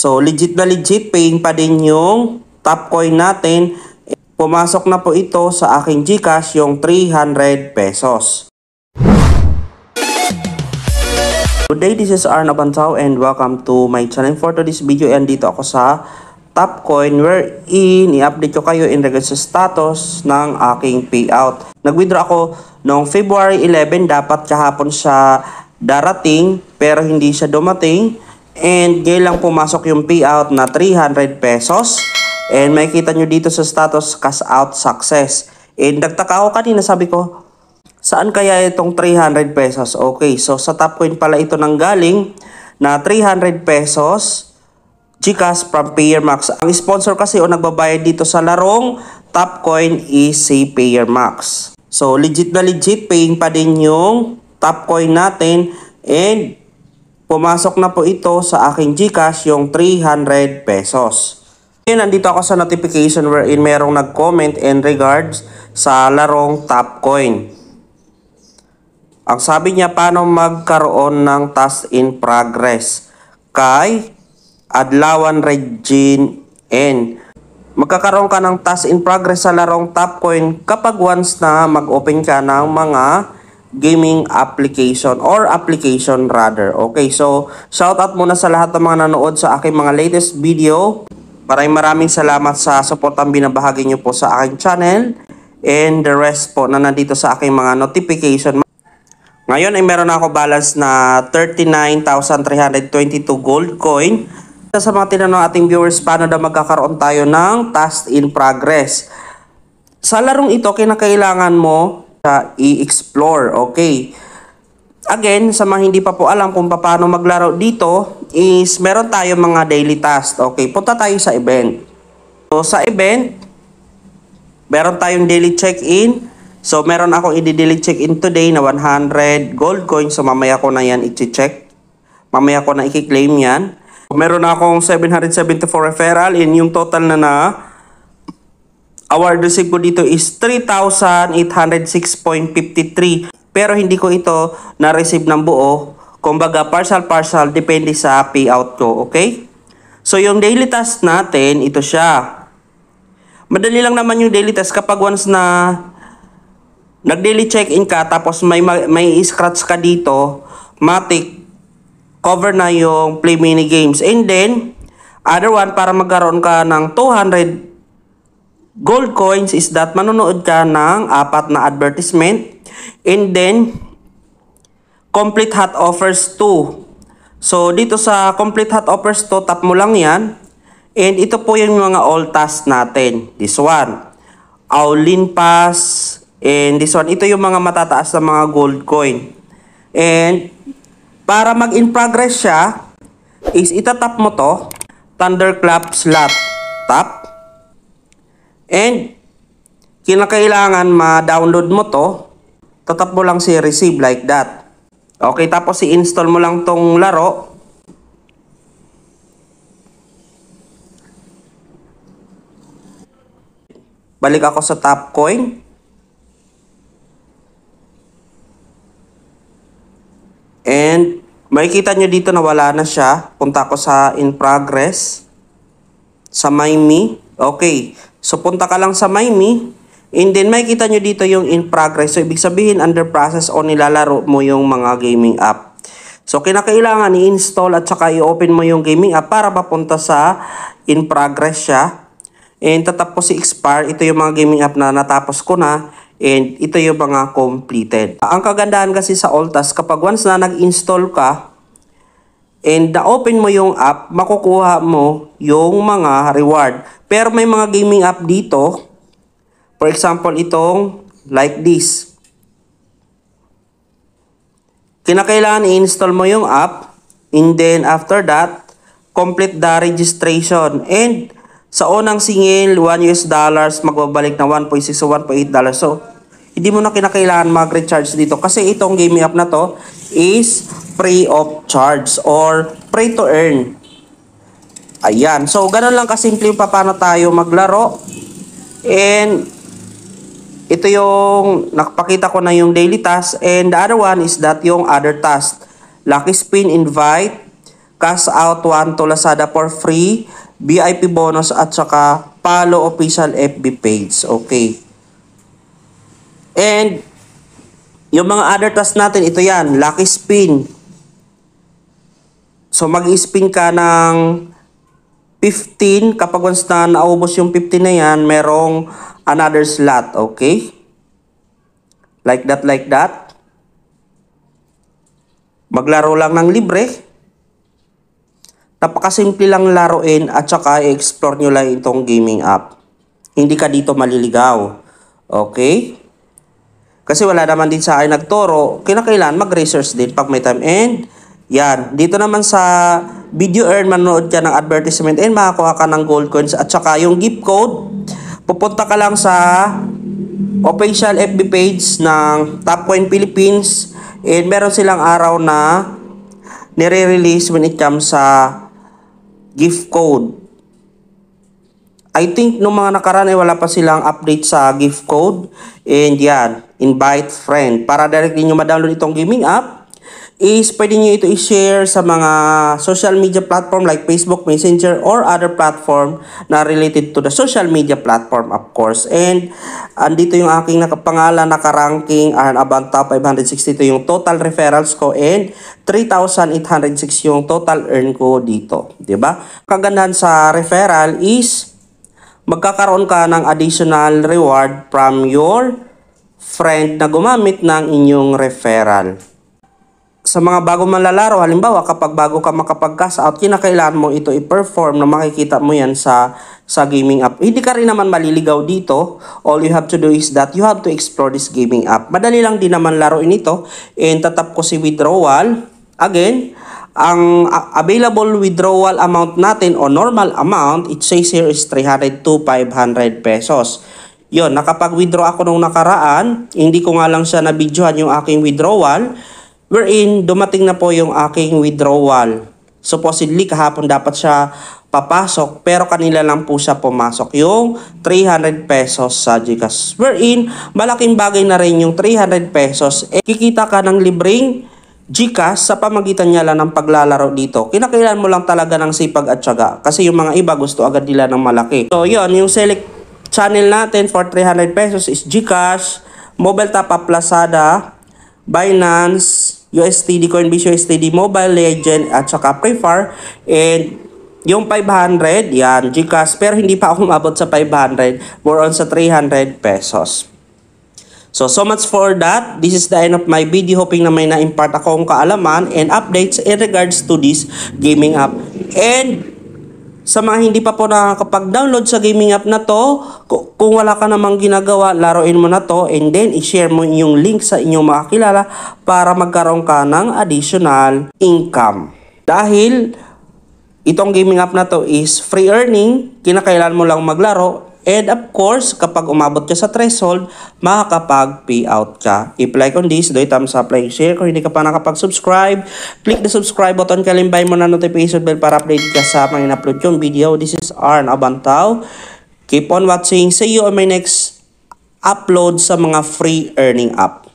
So, legit na legit, paying pa din yung top coin natin. Pumasok na po ito sa aking Gcash yung 300 pesos. Good day, this is Arna Bantao and welcome to my channel. For today's video, and dito ako sa Topcoin wherein i-update ko kayo in regards sa status ng aking payout. Nag-withdraw ako noong February 11, dapat kahapon siya darating pero hindi siya dumating. And ngayon lang pumasok yung payout na 300 pesos. And makikita nyo dito sa status cash out success. And nagtaka ako kanina sabi ko, Saan kaya itong 300 pesos? Okay, so sa Topcoin pala ito nang galing na 300 pesos Gcash from PayerMax. Ang sponsor kasi o nagbabayad dito sa larong Topcoin is si PayerMax. So legit na legit, paying pa din yung Topcoin natin and pumasok na po ito sa aking Gcash yung 300 pesos. Ngayon, nandito ako sa notification wherein merong nag-comment in regards sa larong Topcoin. Ang sabi niya, paano magkaroon ng task in progress? Kay Adlawan Regine N. Magkakaroon ka ng task in progress sa larong Topcoin kapag once na mag-open ka ng mga gaming application or application rather. Okay, so shout out muna sa lahat ng mga nanood sa aking mga latest video. Maraming maraming salamat sa support ang binabahagi niyo po sa aking channel and the rest po na nandito sa aking mga notification. Ngayon ay meron ako balance na 39,322 gold coin. Sa mga tinanong ating viewers, paano daw magkakaroon tayo ng task in progress? Sa larong ito, kinakailangan mo sa i-explore, okay? Again, sa mga hindi pa po alam kung paano maglaro dito, is meron tayo mga daily task, okay? Punta tayo sa event. So, sa event, meron tayong daily check-in, So, meron akong i-delete check-in today na 100 gold coins. So, mamaya ko na yan i-check. Mamaya ko na i-claim yan. Meron akong 774 referral and yung total na na award receipt ko dito is 3,806.53. Pero hindi ko ito na-receive ng buo. Kumbaga, partial-partial, depende sa payout ko, okay? So, yung daily task natin, ito siya. Madali lang naman yung daily task kapag once na nag-daily check-in ka tapos may may scratch ka dito, matik cover na yung play mini games. And then other one para magkaroon ka ng 200 gold coins is that manonood ka ng apat na advertisement and then complete hot offers 2. So dito sa complete hot offers 2 tap mo lang 'yan. And ito po yung mga all tasks natin. This one. Aulin Pass, And this one, ito yung mga matataas na mga gold coin. And para mag-in progress siya, is itatap mo to, thunderclap slot. Tap. And kinakailangan ma-download mo to, tatap mo lang si receive like that. Okay, tapos i-install mo lang tong laro. Balik ako sa top coin. And makikita nyo dito na wala na siya. Punta ko sa in progress. Sa My Me. Okay. So punta ka lang sa My. And then makikita nyo dito yung in progress. So ibig sabihin under process o nilalaro mo yung mga gaming app. So kinakailangan i-install at saka i-open mo yung gaming app para papunta sa in progress siya. And tatapos si expire. Ito yung mga gaming app na natapos ko na. And ito yung mga completed. Ang kagandahan kasi sa Altas, kapag once na nag-install ka, and na-open mo yung app, makukuha mo yung mga reward. Pero may mga gaming app dito, for example, itong like this. Kinakailangan i-install mo yung app, and then after that, complete the registration. And sa unang singil, 1 US dollars, magbabalik na 1.6 o 1.8 dollars. So, hindi mo na kinakailangan mag-recharge dito. Kasi itong gaming app na to is free of charge or free to earn. Ayan. So, ganun lang kasimple pa paano tayo maglaro. And, ito yung nakapakita ko na yung daily task. And the other one is that yung other task. Lucky spin, invite, cash out 1 to Lazada for free, VIP bonus at saka follow official FB page. Okay. And yung mga other tasks natin, ito yan, lucky spin. So mag-spin ka ng 15. Kapag once na naubos yung 15 na yan, merong another slot. Okay? Like that, like that. Maglaro lang ng libre. Napakasimple lang laruin at saka i-explore nyo lang itong gaming app. Hindi ka dito maliligaw. Okay? Kasi wala naman din sa akin nagturo. Kinakailan mag-research din pag may time. And yan, dito naman sa video earn, manood ka ng advertisement and makakuha ka ng gold coins at saka yung gift code. Pupunta ka lang sa official FB page ng Top Coin Philippines and meron silang araw na nire-release when it comes sa gift code. I think nung mga nakaraan ay wala pa silang update sa gift code. And yan, invite friend. Para directly nyo ma-download itong gaming app, is pwede nyo ito i-share sa mga social media platform like Facebook, Messenger, or other platform na related to the social media platform of course. And andito yung aking nakapangalan, nakaranking, Earn About Top 562 yung total referrals ko and 3,806 yung total earn ko dito. 'di ba? Kagandahan sa referral is magkakaroon ka ng additional reward from your friend na gumamit ng inyong referral sa mga bago manlalaro, halimbawa kapag bago ka makapag-cash out, kinakailangan mo ito i-perform na makikita mo yan sa, sa gaming app. Hindi ka rin naman maliligaw dito. All you have to do is that you have to explore this gaming app. Madali lang din naman laruin ito. And tatap ko si withdrawal. Again, ang available withdrawal amount natin o normal amount, it says here is 300 to 500 pesos. Yon, nakapag-withdraw ako nung nakaraan. Hindi ko nga lang siya na-videohan yung aking withdrawal wherein dumating na po yung aking withdrawal. Supposedly kahapon dapat siya papasok pero kanila lang po siya pumasok yung 300 pesos sa Gcash. Wherein malaking bagay na rin yung 300 pesos. Eh, kikita ka ng libreng Gcash sa pamagitan niya lang ng paglalaro dito. Kinakailan mo lang talaga ng sipag at syaga kasi yung mga iba gusto agad nila ng malaki. So yun, yung select channel natin for 300 pesos is Gcash, Mobile Top Up Lazada, Binance, USTD, Coinbase USTD, Mobile Legend, at saka Prefar. And yung 500, yan, Gcash. Pero hindi pa ako umabot sa 500. More on sa 300 pesos. So, so much for that. This is the end of my video. Hoping na may na-impart akong kaalaman and updates in regards to this gaming app. And sa mga hindi pa po nakakapag-download sa gaming app na to, kung wala ka namang ginagawa, laruin mo na to and then i-share mo yung link sa inyong mga kilala para magkaroon ka ng additional income. Dahil itong gaming app na to is free earning, kinakailan mo lang maglaro And of course, kapag umabot ka sa threshold, makakapag-payout ka. If like on this, do it thumbs up, like, share. Kung hindi ka pa nakapag-subscribe, click the subscribe button, kalimbay mo na notification bell para update ka sa mga in-upload yung video. This is Arn Abantaw. Keep on watching. See you on my next upload sa mga free earning app.